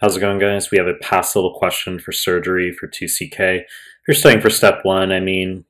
How's it going, guys? We have a past little question for surgery for 2CK. If you're studying for step one, I mean,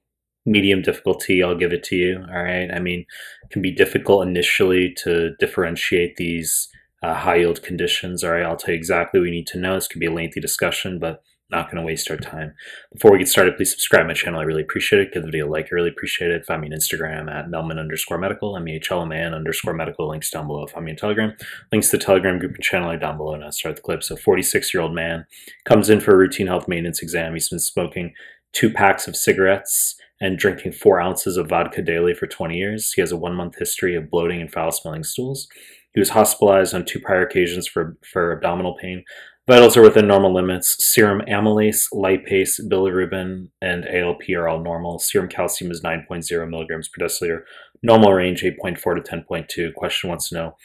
medium difficulty, I'll give it to you. All right. I mean, it can be difficult initially to differentiate these uh, high yield conditions. All right. I'll tell you exactly what you need to know. This could be a lengthy discussion, but not going to waste our time. Before we get started, please subscribe my channel. I really appreciate it. Give the video a like. I really appreciate it. Find me on Instagram at Mehlman underscore medical, M-E-H-L-M-A-N underscore medical. Links down below. Find me on Telegram. Links to the Telegram group and channel are down below. And I'll start the clip. So 46-year-old man comes in for a routine health maintenance exam. He's been smoking two packs of cigarettes and drinking four ounces of vodka daily for 20 years. He has a one-month history of bloating and foul-smelling stools. He was hospitalized on two prior occasions for, for abdominal pain. Vitals are within normal limits. Serum amylase, lipase, bilirubin, and ALP are all normal. Serum calcium is 9.0 milligrams per deciliter. Normal range 8.4 to 10.2. Question wants to know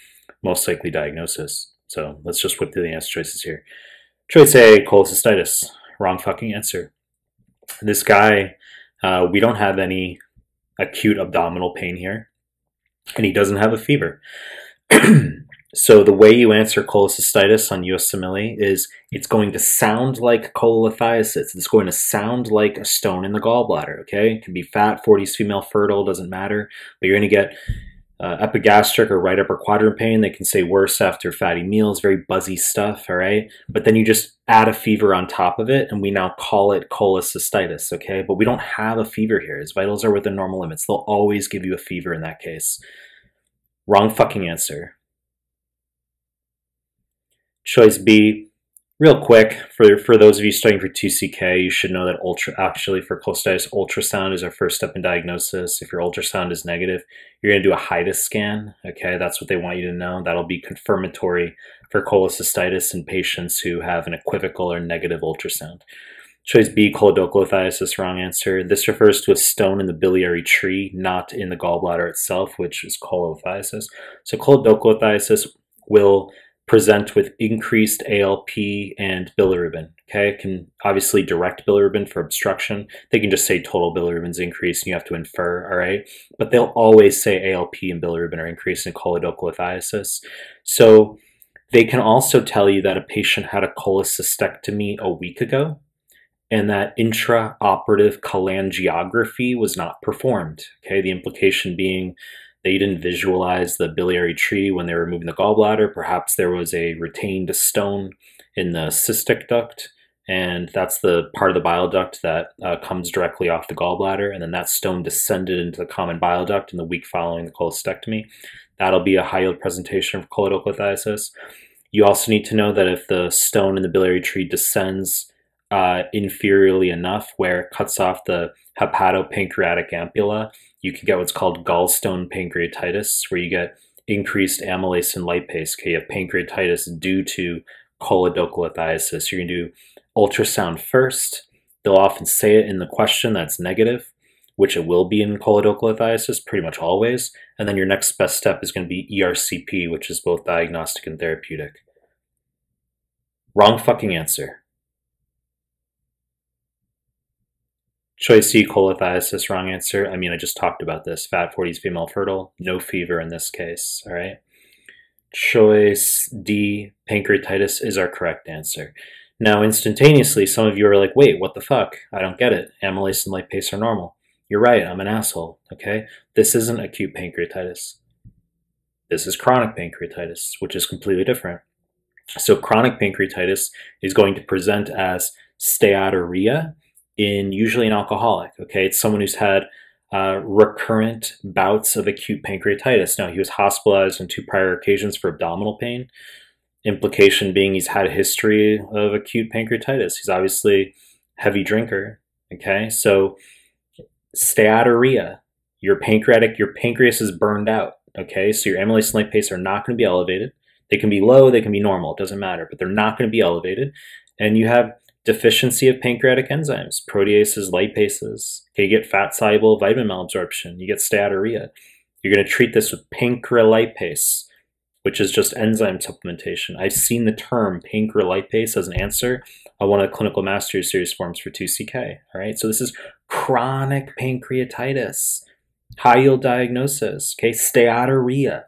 most likely diagnosis. So let's just whip through the answer choices here. Choice A, cholecystitis. Wrong fucking answer. This guy, uh, we don't have any acute abdominal pain here, and he doesn't have a fever. So the way you answer cholecystitis on USMLE is it's going to sound like cholelithiasis. It's going to sound like a stone in the gallbladder, okay? It can be fat, 40s female fertile, doesn't matter. But you're going to get uh, epigastric or right upper quadrant pain. They can say worse after fatty meals, very buzzy stuff, all right? But then you just add a fever on top of it, and we now call it cholecystitis, okay? But we don't have a fever here. His vitals are within normal limits. They'll always give you a fever in that case. Wrong fucking answer. Choice B, real quick, for, for those of you studying for 2CK, you should know that ultra actually for cholecystitis, ultrasound is our first step in diagnosis. If your ultrasound is negative, you're going to do a HIDA scan. Okay, that's what they want you to know. That'll be confirmatory for cholecystitis in patients who have an equivocal or negative ultrasound. Choice B, choledocholithiasis, wrong answer. This refers to a stone in the biliary tree, not in the gallbladder itself, which is cholelithiasis. So choledocholithiasis will present with increased ALP and bilirubin. Okay, can obviously direct bilirubin for obstruction. They can just say total bilirubin's increased and you have to infer, all right? But they'll always say ALP and bilirubin are increased in choledocholithiasis. So they can also tell you that a patient had a cholecystectomy a week ago and that intraoperative cholangiography was not performed. Okay, the implication being they didn't visualize the biliary tree when they were removing the gallbladder. Perhaps there was a retained stone in the cystic duct, and that's the part of the bile duct that uh, comes directly off the gallbladder. And then that stone descended into the common bile duct in the week following the cholecystectomy. That'll be a high yield presentation for choledocholithiasis. You also need to know that if the stone in the biliary tree descends uh, inferiorly enough where it cuts off the hepatopancreatic ampulla, you can get what's called gallstone pancreatitis, where you get increased amylase and lipase. Okay, you have pancreatitis due to choledocholithiasis. You're going to do ultrasound first. They'll often say it in the question that's negative, which it will be in choledocholithiasis pretty much always. And then your next best step is going to be ERCP, which is both diagnostic and therapeutic. Wrong fucking answer. Choice C, cholelithiasis, wrong answer. I mean, I just talked about this. Fat 40s female fertile, no fever in this case, all right? Choice D, pancreatitis is our correct answer. Now, instantaneously, some of you are like, wait, what the fuck? I don't get it. Amylase and lipase are normal. You're right, I'm an asshole, okay? This isn't acute pancreatitis. This is chronic pancreatitis, which is completely different. So chronic pancreatitis is going to present as steatorrhea, in usually an alcoholic. Okay, it's someone who's had uh, recurrent bouts of acute pancreatitis. Now, he was hospitalized on two prior occasions for abdominal pain. Implication being he's had a history of acute pancreatitis. He's obviously a heavy drinker. Okay, so steatorrhea, your pancreatic, your pancreas is burned out. Okay, so your amylase and lipase are not going to be elevated. They can be low, they can be normal, it doesn't matter, but they're not going to be elevated. And you have deficiency of pancreatic enzymes, proteases, lipases. Okay, you get fat soluble vitamin malabsorption, you get steatorrhea. You're going to treat this with pancrelipase, which is just enzyme supplementation. I've seen the term pancrelipase as an answer on one of the clinical mastery series forms for 2CK. All right, so this is chronic pancreatitis, high yield diagnosis, okay, steatorrhea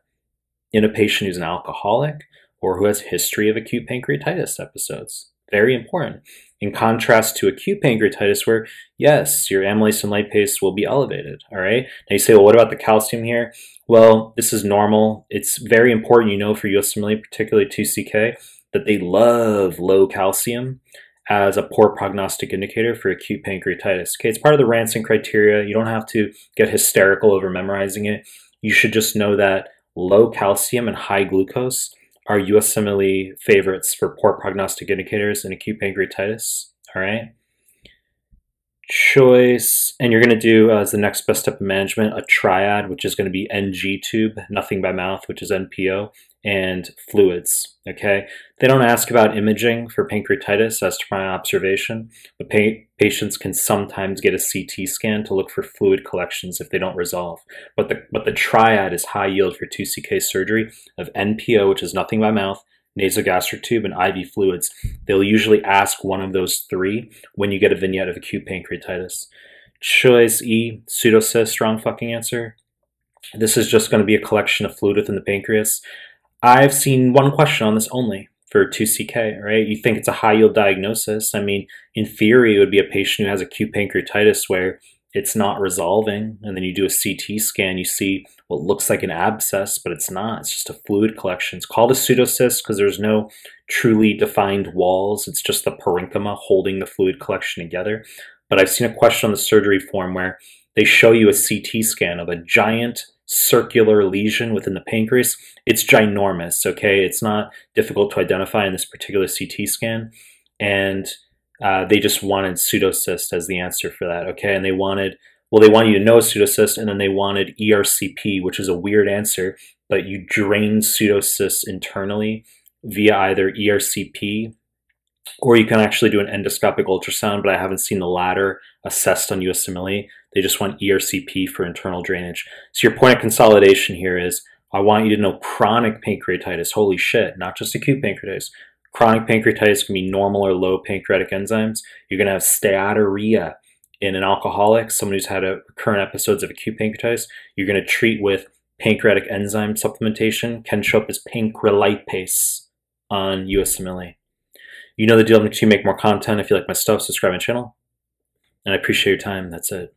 in a patient who's an alcoholic or who has history of acute pancreatitis episodes. Very important. In contrast to acute pancreatitis, where yes, your amylase and lipase will be elevated. All right. Now you say, well, what about the calcium here? Well, this is normal. It's very important, you know, for USMLE, particularly 2CK, that they love low calcium as a poor prognostic indicator for acute pancreatitis. Okay, it's part of the Ranson criteria. You don't have to get hysterical over memorizing it. You should just know that low calcium and high glucose are USMLE favorites for poor prognostic indicators in acute pancreatitis. All right. Choice, and you're going to do uh, as the next best step of management a triad, which is going to be NG tube, nothing by mouth, which is NPO, and fluids. Okay, they don't ask about imaging for pancreatitis, as to my observation, but pa patients can sometimes get a CT scan to look for fluid collections if they don't resolve. But the but the triad is high yield for 2CK surgery of NPO, which is nothing by mouth, nasogastric tube, and IV fluids. They'll usually ask one of those three when you get a vignette of acute pancreatitis. Choice E, pseudocyst, strong fucking answer. This is just going to be a collection of fluid within the pancreas. I've seen one question on this only for 2CK, right? You think it's a high yield diagnosis. I mean, in theory, it would be a patient who has acute pancreatitis where it's not resolving, and then you do a CT scan, you see what looks like an abscess, but it's not. It's just a fluid collection. It's called a pseudocyst because there's no truly defined walls. It's just the parenchyma holding the fluid collection together. But I've seen a question on the surgery form where they show you a CT scan of a giant circular lesion within the pancreas. It's ginormous, okay? It's not difficult to identify in this particular CT scan. And uh, they just wanted pseudocyst as the answer for that, okay? And they wanted, well, they want you to know a pseudocyst, and then they wanted ERCP, which is a weird answer, but you drain pseudocysts internally via either ERCP or you can actually do an endoscopic ultrasound, but I haven't seen the latter assessed on USMLE. They just want ERCP for internal drainage. So your point of consolidation here is I want you to know chronic pancreatitis. Holy shit, not just acute pancreatitis. Chronic pancreatitis can be normal or low pancreatic enzymes. You're going to have steatorrhea in an alcoholic, someone who's had a recurrent episodes of acute pancreatitis. You're going to treat with pancreatic enzyme supplementation, can show up as pancrelipase on USMLE. You know the deal. I'm going to make more content. If you like my stuff, subscribe my channel. And I appreciate your time. That's it.